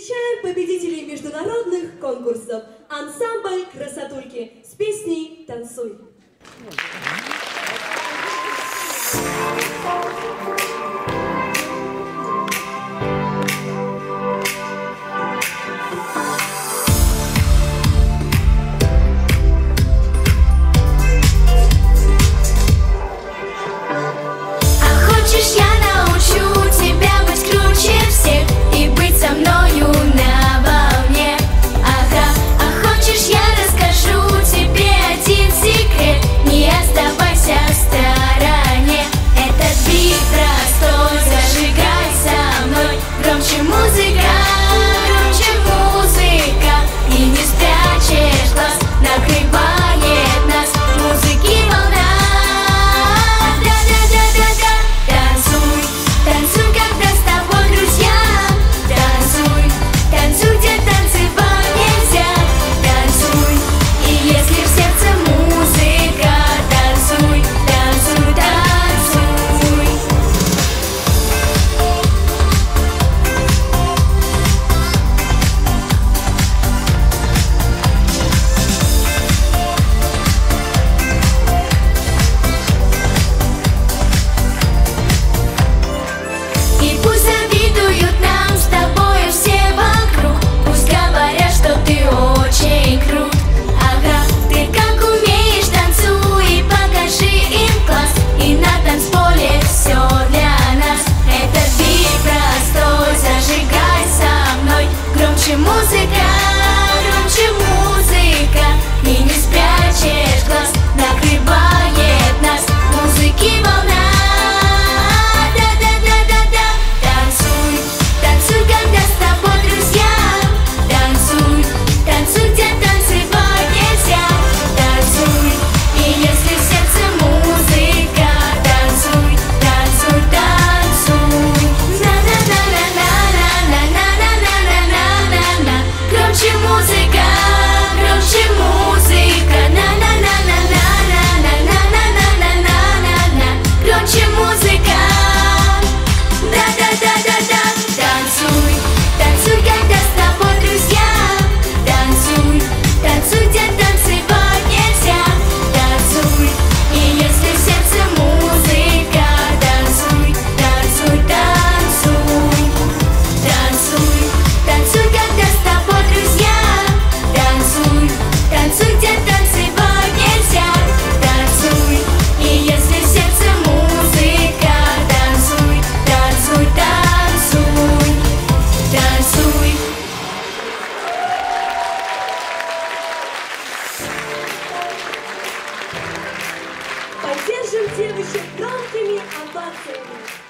Встречаем победителей международных конкурсов ансамбль «Красотульки» с песней «Танцуй». Thank you. Услышим девочек громкими овациями.